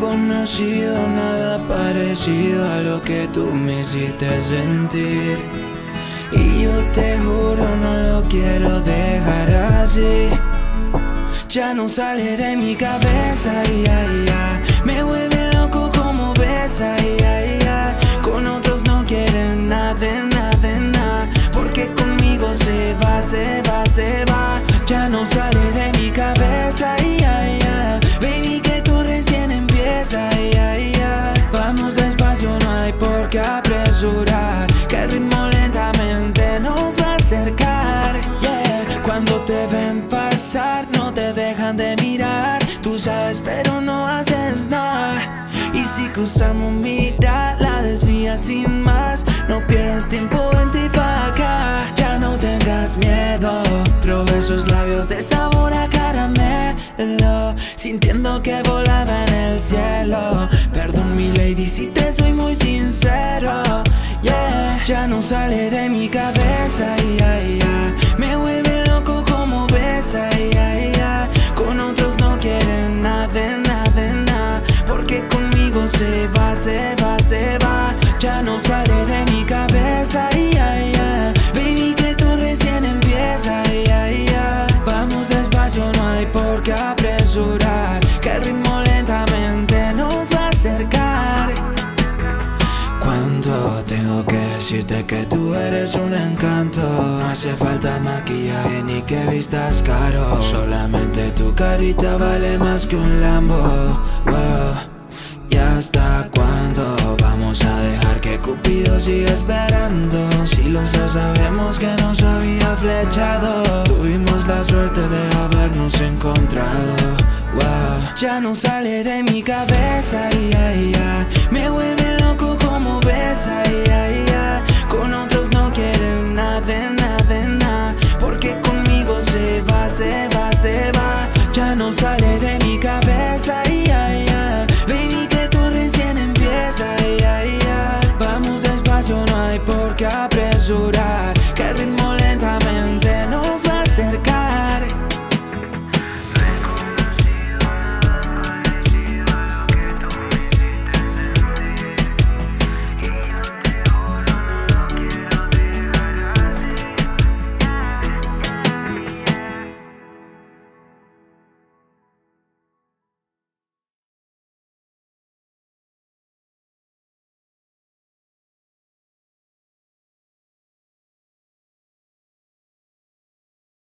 conocido nada parecido a lo que tú me hiciste sentir. Y yo te juro no lo quiero dejar así. Ya no sale de mi cabeza, y ya, me vuelve loco como besa, y ya, con otros no quieren nada, nada, nada, porque conmigo se va, se va, se va, ya no sale de mirar, tú sabes pero no haces nada. Y si cruzamos mira, la desvías sin más, no pierdas tiempo en ti pa' acá. Ya no tengas miedo, probé esos labios de sabor a caramelo, sintiendo que volaba en el cielo. Perdón mi lady si te soy muy sincero, yeah. Ya no sale de mi cabeza, me vuelve loco como besa, yeah. Se va, se va, ya no sale de mi cabeza, yeah, yeah. baby que tú recién empieza, yeah, yeah. vamos despacio, no hay por qué apresurar, que el ritmo lentamente nos va a acercar. Cuando tengo que decirte que tú eres un encanto No hace falta maquillaje ni que vistas caro Solamente tu carita vale más que un Lambo wow. ¿Y hasta Cupido siga esperando? Si los dos sabemos que nos había flechado Tuvimos la suerte de habernos encontrado wow. Ya no sale de mi cabeza, ya, ya. me vuelve loco como besa, con otros no quieren nada, nada, nada, porque conmigo se va, se va, se va, ya no sale de ya,